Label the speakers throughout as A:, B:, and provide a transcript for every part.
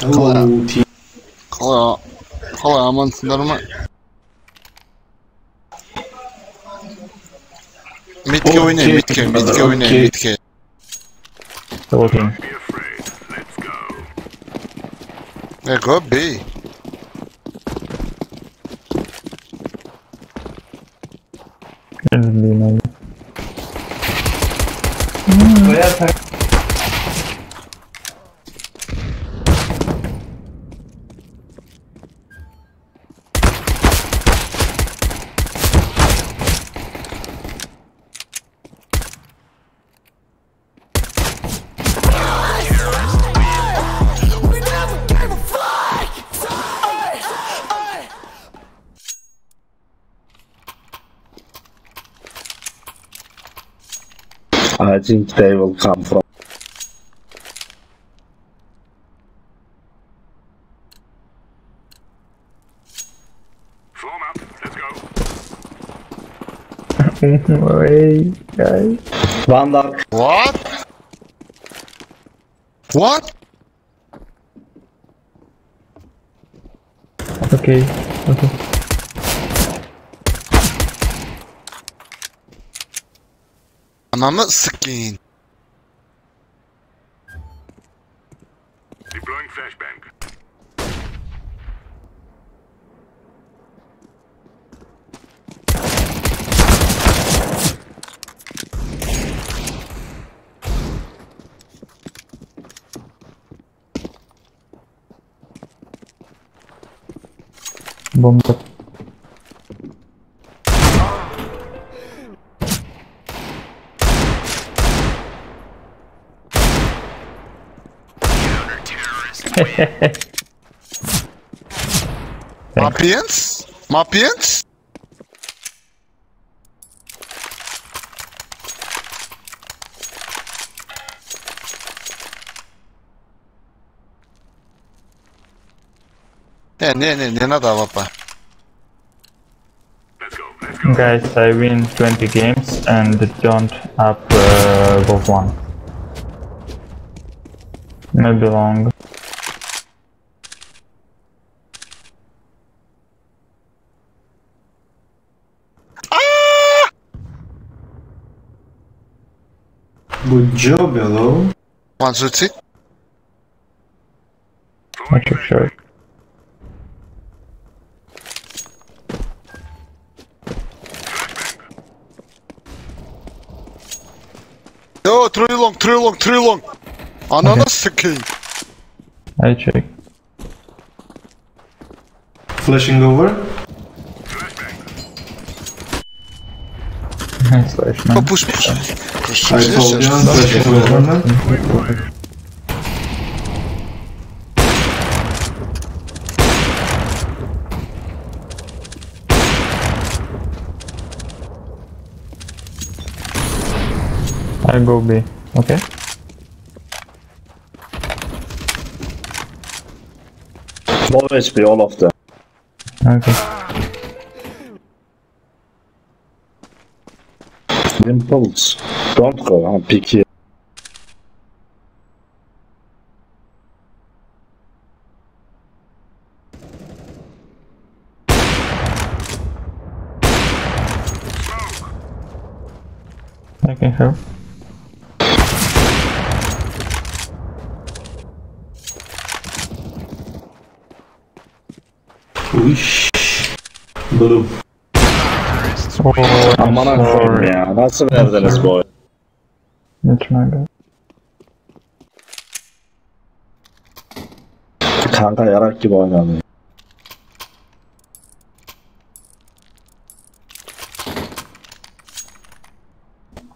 A: Kala. Kala. Kala aman sınırıma.
B: Mitke
A: oynayın Mitke. Mitke oynayın
B: Mitke.
A: Tamam
C: tamam.
A: Ne go B.
C: Önündeyim
D: abi. Bayağı zien will come from
C: Wait, guys.
D: One.
A: What? What?
C: Okay, okay.
A: Ananı sikeyim.
E: Deploying flashbang.
C: Bomb up.
A: Mapiens? Mapiens? Не, не, не, не надо лапа.
E: Let's go. Let's go.
C: Guys, I win 20 games and don't up uh, Wolf 1. Maybe long.
B: Good job, hello.
A: One, two, three.
C: Not too sure.
A: Yo, three long, three long, three long. Ananı sikeyim.
C: I check.
B: Flashing over. I'm
A: yes.
B: flashing over, man.
C: I go B. Okay?
D: Low HP, all of them.
C: Okay.
D: Impulse. Don't go, I'm picky.
C: I can help.
B: Uish. Blue.
C: I'm
D: Aman akıyım
C: sorry.
D: ya. Nasıl verdiniz bu oyunu?
C: It's my bad.
D: Kanka yarak gibi oynadı.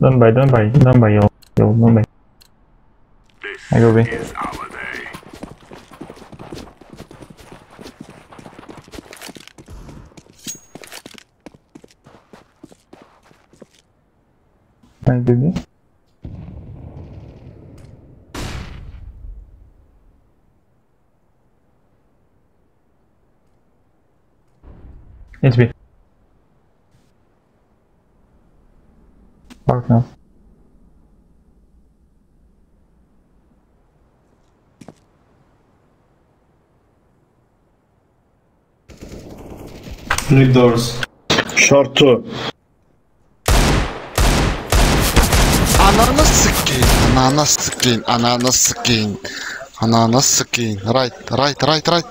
C: Don't buy, don't buy, don't buy, yo, yo, don't buy. I go B. I didn't. It's me. now
B: Need doors.
D: Short
E: two. ананас скин ананас скин ананас скин райт райт райт райт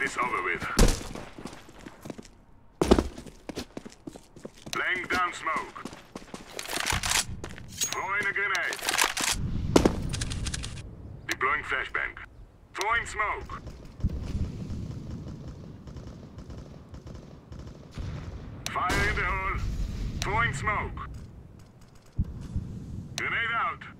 E: this over with. Laying down smoke. Throwing a grenade. Deploying flashbang. Throwing smoke. Fire in the hole. Throwing smoke. Grenade out.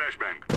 E: flashbang.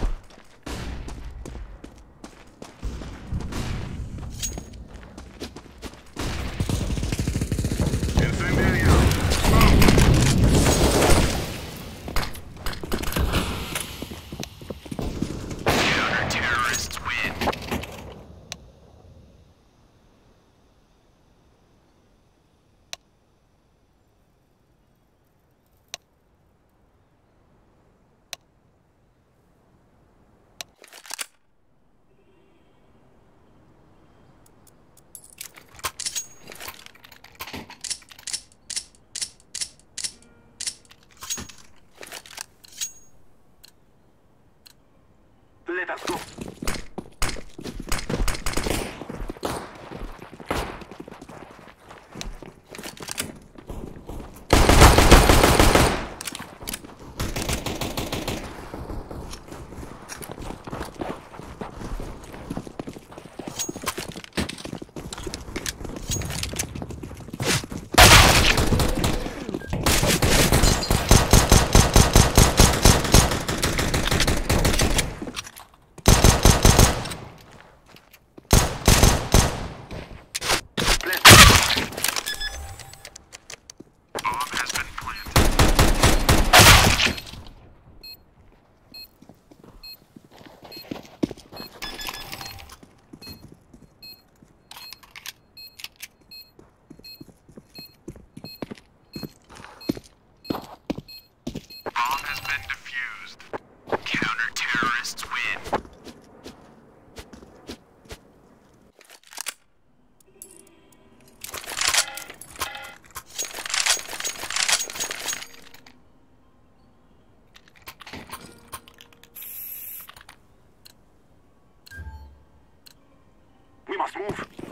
E: move.